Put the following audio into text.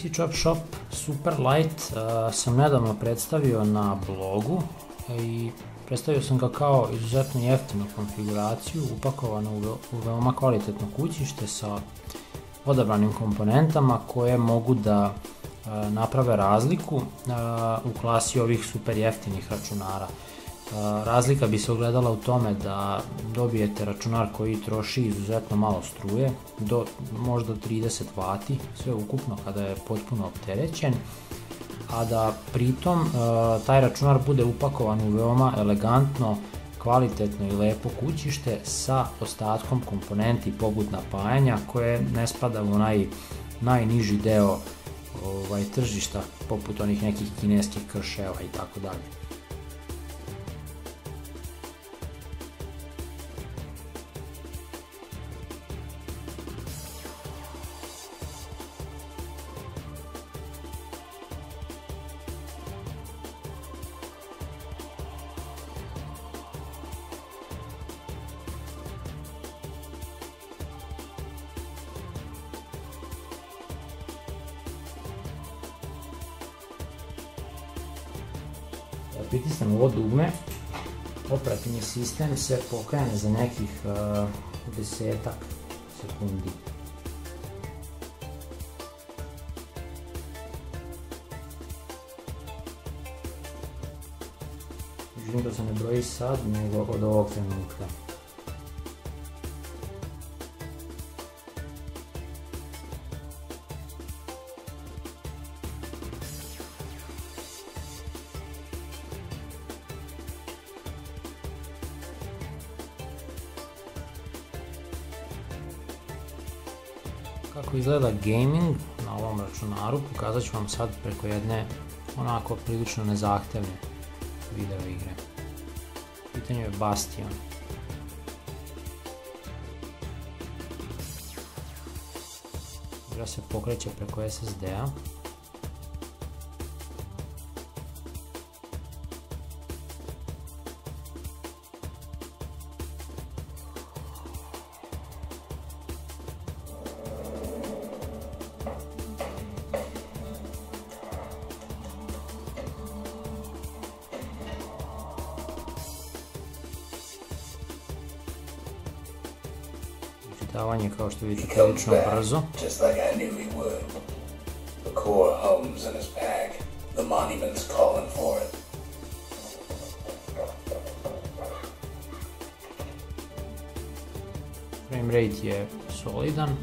Easy Drop Shop. Superlight uh, sam nedavno predstavio na blogu i predstavio sam ga kao izuzetno jeftinu konfiguraciju upakovanu u, u veoma kvalitetno kućište sa odabranim komponentama koje mogu da uh, naprave razliku uh, u klasi ovih super jeftinih računara. Razlika bi se ogledala u tome da dobijete računar koji troši izuzetno malo struje, do možda 30 W, sve ukupno kada je potpuno opterećen, a da pritom taj računar bude upakovan u veoma elegantno, kvalitetno i lepo kućište sa ostatkom komponenti poput napajanja koje ne spada u onaj najniži deo ovaj, tržišta poput onih nekih kineskih krševa i tako dalje. Pritisnem ovo dugme, operativni sistem se pokrene za nekih uh, desetak sekundi. Želim da se ne broji sad, nego od ovog trenutka. Kako izgleda gaming na ovom računaru, pokazat ću vam sad preko jedne onako prilično nezahtevne video igre. Pitanje je Bastion. Igra se pokreće preko SSD-a. Kao što vidite prilično brzo. Just like I knew he would. The core hums in his bag. The monument's calling for it. Frame rate je solidan.